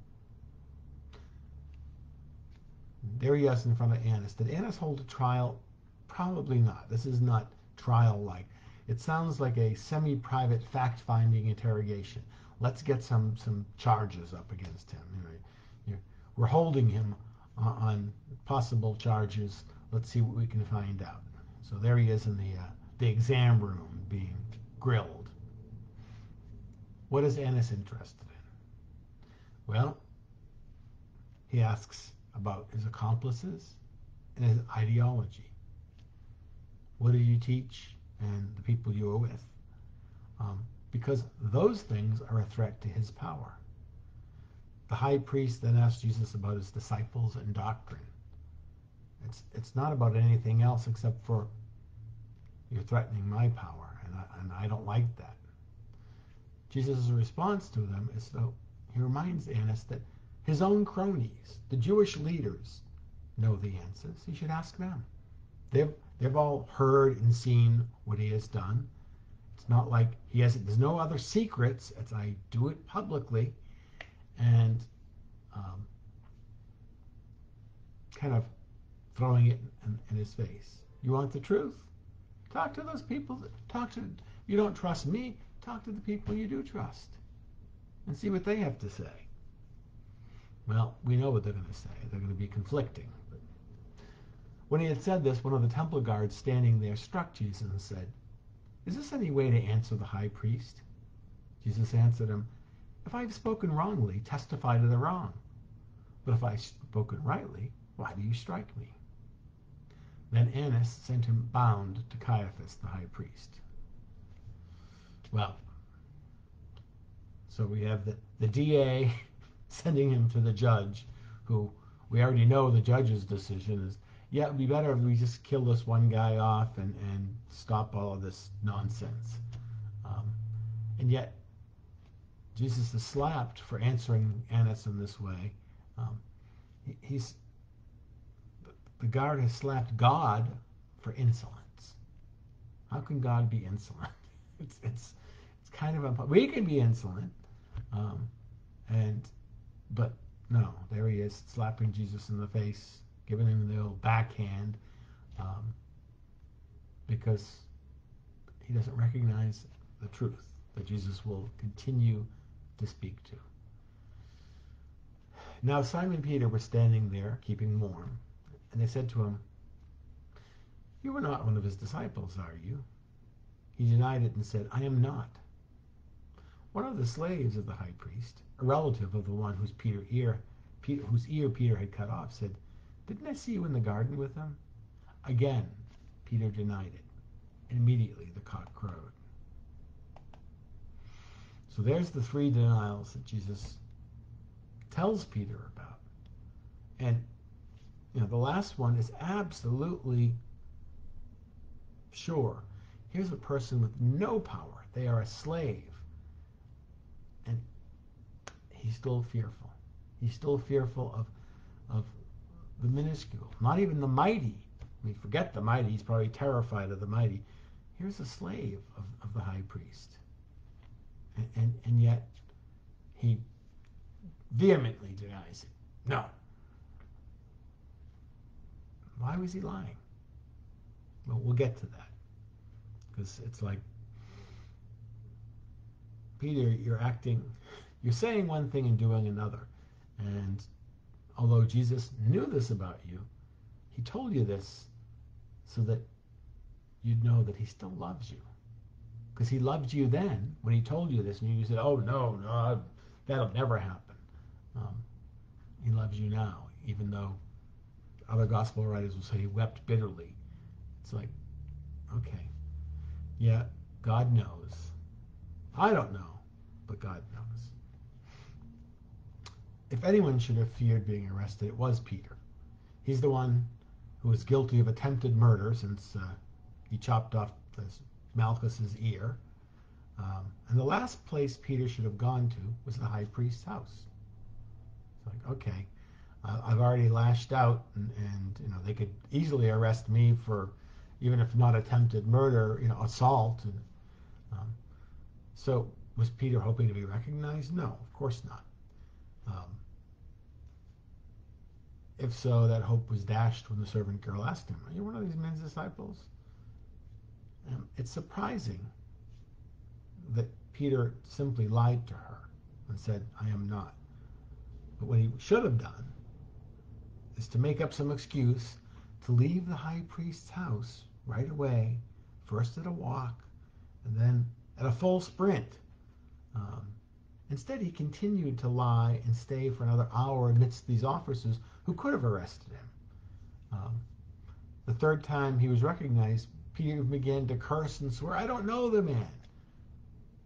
S1: There he is in front of Annas. Did Annas hold a trial? Probably not. This is not trial-like. It sounds like a semi-private fact-finding interrogation. Let's get some some charges up against him. We're holding him on possible charges. Let's see what we can find out. So there he is in the uh, the exam room being grilled. What is Annas interested in? Well, he asks about his accomplices and his ideology. What do you teach and the people you are with? Um, because those things are a threat to his power. The high priest then asked Jesus about his disciples and doctrine. It's, it's not about anything else except for you're threatening my power, and I, and I don't like that. Jesus' response to them is so he reminds Annas that his own cronies, the Jewish leaders, know the answers. He should ask them. They've, they've all heard and seen what he has done. It's not like he has, there's no other secrets. It's I do it publicly and um, kind of throwing it in, in, his face. You want the truth? Talk to those people. Talk to, you don't trust me, talk to the people you do trust and see what they have to say. Well, we know what they're going to say. They're going to be conflicting. When he had said this, one of the temple guards standing there struck Jesus and said, Is this any way to answer the high priest? Jesus answered him, If I have spoken wrongly, testify to the wrong. But if I have spoken rightly, why do you strike me? Then Annas sent him bound to Caiaphas, the high priest. Well, so we have the, the DA sending him to the judge, who we already know the judge's decision is, yeah, it'd be better if we just kill this one guy off and, and stop all of this nonsense. Um, and yet, Jesus is slapped for answering Annas in this way. Um, he, he's the guard has slapped God for insolence. How can God be insolent? It's it's it's kind of. We can be insolent, um, and but no, there he is slapping Jesus in the face, giving him the old backhand, um, because he doesn't recognize the truth that Jesus will continue to speak to. Now Simon Peter was standing there, keeping warm, and they said to him, You are not one of his disciples, are you? He denied it and said, I am not. One of the slaves of the high priest, a relative of the one whose ear Peter had cut off, said, Didn't I see you in the garden with him? Again, Peter denied it, and immediately the cock crowed. So there's the three denials that Jesus tells Peter about. And you know, the last one is absolutely sure. Here's a person with no power. They are a slave. He's still fearful. He's still fearful of of the minuscule, not even the mighty. Mean, forget the mighty. He's probably terrified of the mighty. Here's a slave of, of the high priest. And, and, and yet he vehemently denies it. No. Why was he lying? Well, we'll get to that. Because it's like, Peter, you're acting, you're saying one thing and doing another. And although Jesus knew this about you, he told you this so that you'd know that he still loves you. Because he loved you then when he told you this, and you said, oh, no, no, that'll never happen. Um, he loves you now, even though other gospel writers will say he wept bitterly. It's like, okay, yeah, God knows. I don't know, but God knows. If anyone should have feared being arrested, it was Peter. He's the one who was guilty of attempted murder since uh, he chopped off Malchus's ear. Um, and the last place Peter should have gone to was the high priest's house. It's like, okay, uh, I've already lashed out, and, and, you know they could easily arrest me for, even if not attempted murder, you know, assault. And, um, so was Peter hoping to be recognized? No, of course not. Um, if so, that hope was dashed when the servant girl asked him, Are you one of these men's disciples? Um, it's surprising that Peter simply lied to her and said, I am not. But what he should have done is to make up some excuse to leave the high priest's house right away, first at a walk, and then at a full sprint. Um, instead, he continued to lie and stay for another hour amidst these officers who could have arrested him. Um, the third time he was recognized, Peter began to curse and swear, I don't know the man.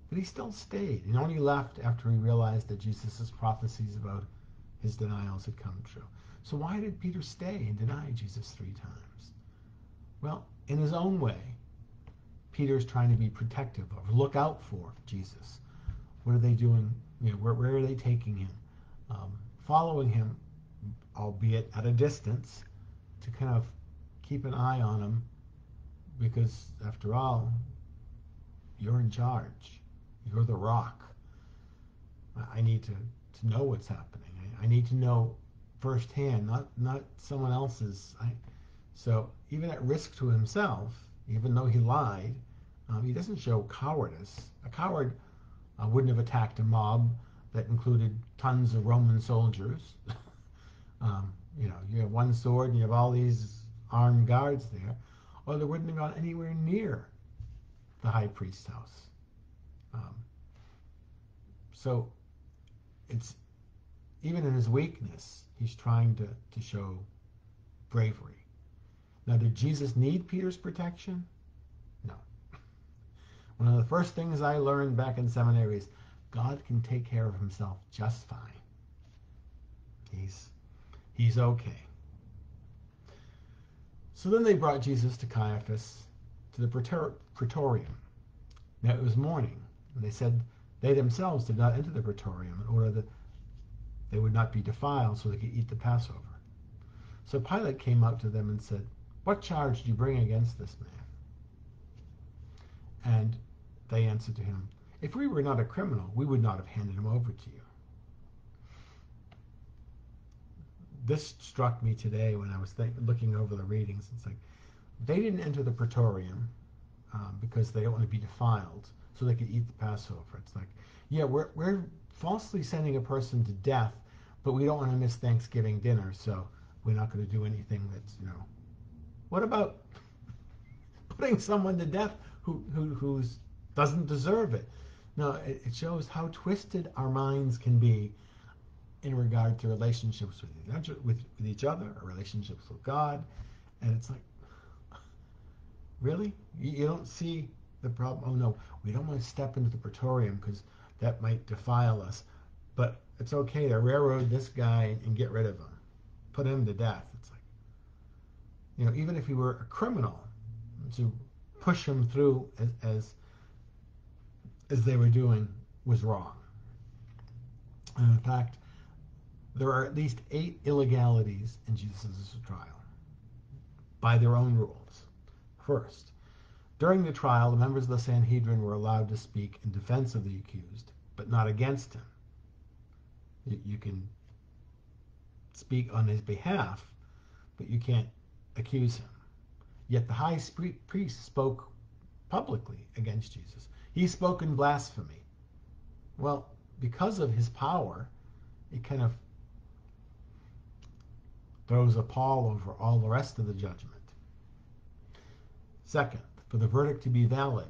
S1: But he still stayed and only left after he realized that Jesus' prophecies about his denials had come true. So why did Peter stay and deny Jesus three times? Well, in his own way, Peter's trying to be protective of, look out for Jesus. What are they doing? You know, where, where are they taking him? Um, following him, albeit at a distance, to kind of keep an eye on him because after all, you're in charge. You're the rock. I need to, to know what's happening. I, I need to know firsthand, not not someone else's. I, so even at risk to himself, even though he lied, um, he doesn't show cowardice. A coward uh, wouldn't have attacked a mob that included tons of Roman soldiers. um, you know, you have one sword and you have all these armed guards there or they wouldn't have gone anywhere near the high priest's house. Um, so it's even in his weakness, he's trying to, to show bravery. Now, did Jesus need Peter's protection? One of the first things I learned back in seminary is God can take care of himself just fine. He's, he's okay. So then they brought Jesus to Caiaphas, to the praetorium. Now it was morning, and they said they themselves did not enter the praetorium in order that they would not be defiled so they could eat the Passover. So Pilate came up to them and said, What charge do you bring against this man? And they answered to him, If we were not a criminal, we would not have handed him over to you. this struck me today when I was looking over the readings. It's like they didn't enter the praetorium um, because they don't want to be defiled, so they could eat the Passover. It's like, yeah, we're we're falsely sending a person to death, but we don't want to miss Thanksgiving dinner, so we're not going to do anything that's, you know. What about putting someone to death who, who who's doesn't deserve it? No, it, it shows how twisted our minds can be in regard to relationships with each, with, with each other, or relationships with God, and it's like, really, you, you don't see the problem. Oh no, we don't want to step into the praetorium because that might defile us. But it's okay to railroad this guy and get rid of him, put him to death. It's like, you know, even if he were a criminal, to push him through as as, as they were doing was wrong. And in fact, there are at least eight illegalities in Jesus' trial by their own rules. First, during the trial, the members of the Sanhedrin were allowed to speak in defense of the accused, but not against him. You, you can speak on his behalf, but you can't accuse him. Yet the high priest spoke publicly against Jesus. He spoke in blasphemy. Well, because of his power, it kind of throws a pall over all the rest of the judgment. Second, for the verdict to be valid,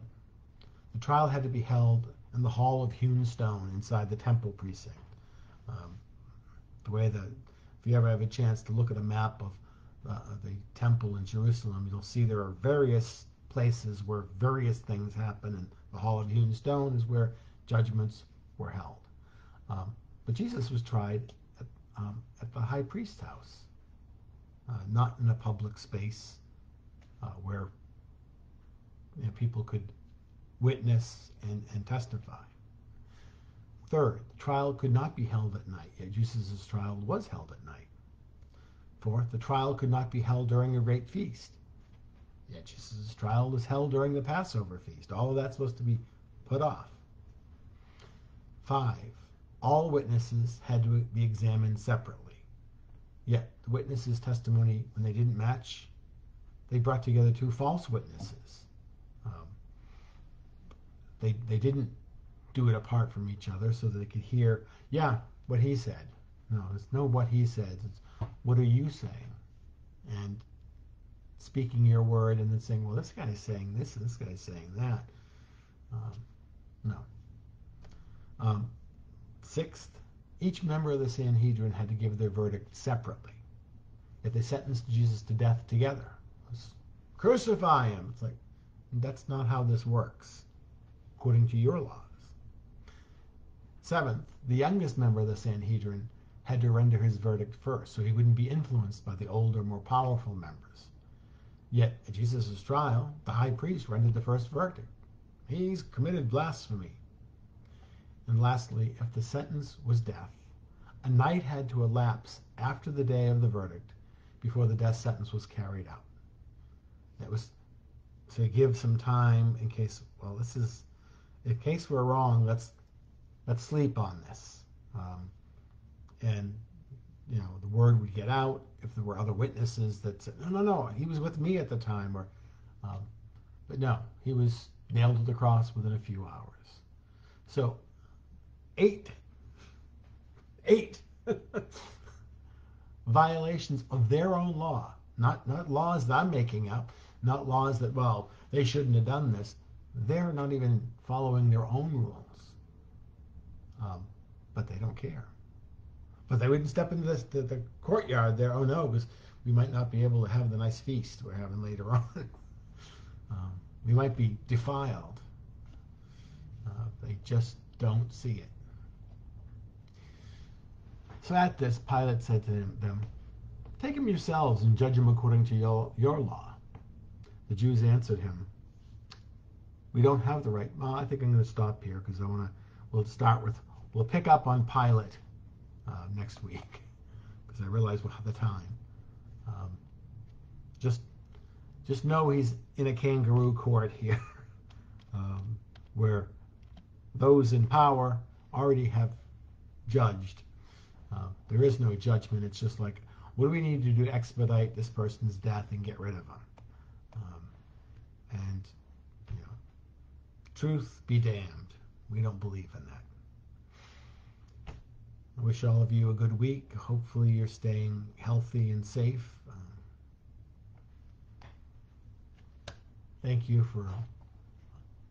S1: the trial had to be held in the Hall of Hewn Stone inside the temple precinct. Um, the way that, if you ever have a chance to look at a map of uh, the temple in Jerusalem, you'll see there are various places where various things happen, and the Hall of Hewn Stone is where judgments were held. Um, but Jesus was tried at, um, at the high priest's house, uh, not in a public space uh, where you know, people could witness and, and testify. Third, the trial could not be held at night, yet Jesus' trial was held at night. Fourth, the trial could not be held during a great feast, yet Jesus' trial was held during the Passover feast. All of that's supposed to be put off. Five, all witnesses had to be examined separately. Yet the witnesses' testimony, when they didn't match, they brought together two false witnesses. Um, they, they didn't do it apart from each other so that they could hear, yeah, what he said. No, it's no what he says. It's what are you saying? And speaking your word and then saying, well, this guy is saying this and this guy is saying that. Um, no. Um, sixth, each member of the Sanhedrin had to give their verdict separately. If they sentenced Jesus to death together, crucify him. It's like, that's not how this works, according to your laws. Seventh, the youngest member of the Sanhedrin had to render his verdict first, so he wouldn't be influenced by the older, more powerful members. Yet, at Jesus' trial, the high priest rendered the first verdict. He's committed blasphemy. And lastly, if the sentence was death, a night had to elapse after the day of the verdict before the death sentence was carried out. That was to give some time in case, well, this is, in case we're wrong, let's let's sleep on this. Um, and you know, the word would get out if there were other witnesses that said, no, no, no, he was with me at the time, or, um, but no, he was nailed to the cross within a few hours. So, eight, eight violations of their own law, not not laws that I'm making up, not laws that well they shouldn't have done this. They're not even following their own rules um, but they don't care. But they wouldn't step into the, the courtyard there. Oh no, because we might not be able to have the nice feast we're having later on. um, we might be defiled. Uh, they just don't see it. So at this, Pilate said to them, Take him yourselves and judge him according to your, your law. The Jews answered him, We don't have the right. Well, I think I'm going to stop here because I want to. We'll start with We'll pick up on Pilate uh, next week because I realize we'll have the time. Um, just, just know he's in a kangaroo court here, um, where those in power already have judged. Uh, there is no judgment. It's just like, what do we need to do to expedite this person's death and get rid of him? Um, and, you know, truth be damned. We don't believe in that. I wish all of you a good week. Hopefully, you're staying healthy and safe. Um, thank you for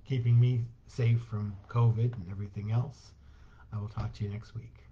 S1: keeping me safe from COVID and everything else. I will talk to you next week.